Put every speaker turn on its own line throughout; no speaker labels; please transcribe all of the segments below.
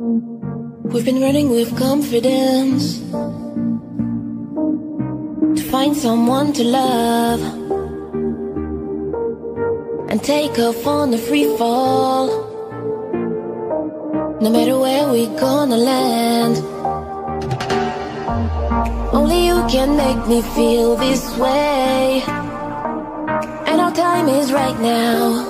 We've been running with confidence to find someone to love and take off on the free fall. No matter where we're gonna land, only you can make me feel this way. And our time is right now.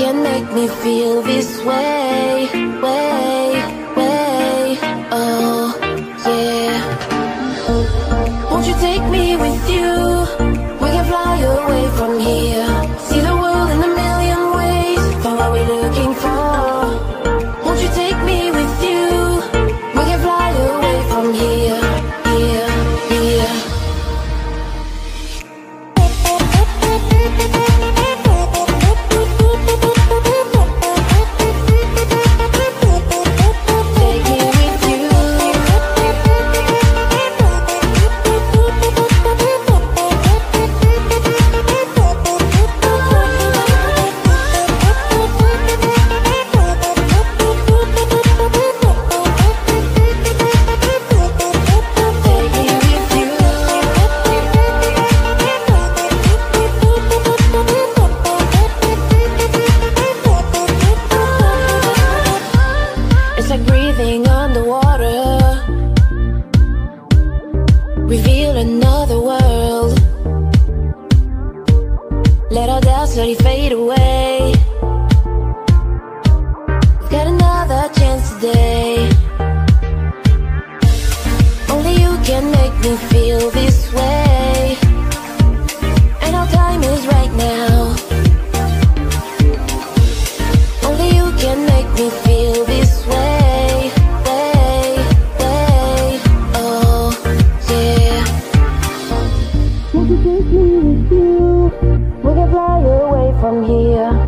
Can make me feel this way, way, way. Oh, yeah. Won't you take me with you? We can fly away from here. Underwater. Reveal another world. Let our doubts slowly fade away. We've got another chance today. Only you can make me feel this way. Take me with you. We can fly away from here.